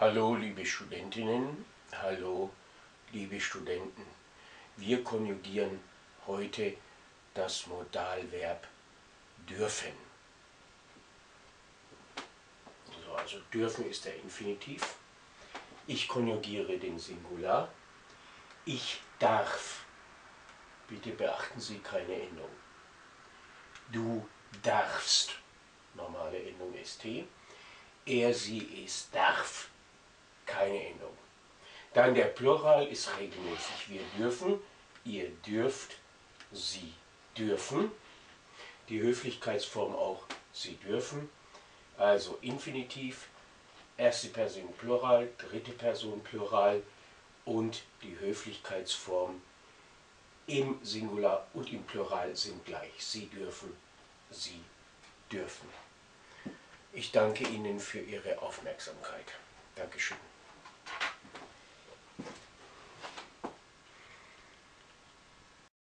Hallo liebe Studentinnen, hallo liebe Studenten. Wir konjugieren heute das Modalverb dürfen. So, also dürfen ist der Infinitiv. Ich konjugiere den Singular. Ich darf. Bitte beachten Sie keine Endung. Du darfst. Normale Endung st. Er, sie, es darf keine Endung. Dann der Plural ist regelmäßig. Wir dürfen, ihr dürft, sie dürfen. Die Höflichkeitsform auch sie dürfen. Also Infinitiv, erste Person Plural, dritte Person Plural und die Höflichkeitsform im Singular und im Plural sind gleich. Sie dürfen, sie dürfen. Ich danke Ihnen für Ihre Aufmerksamkeit. Dankeschön.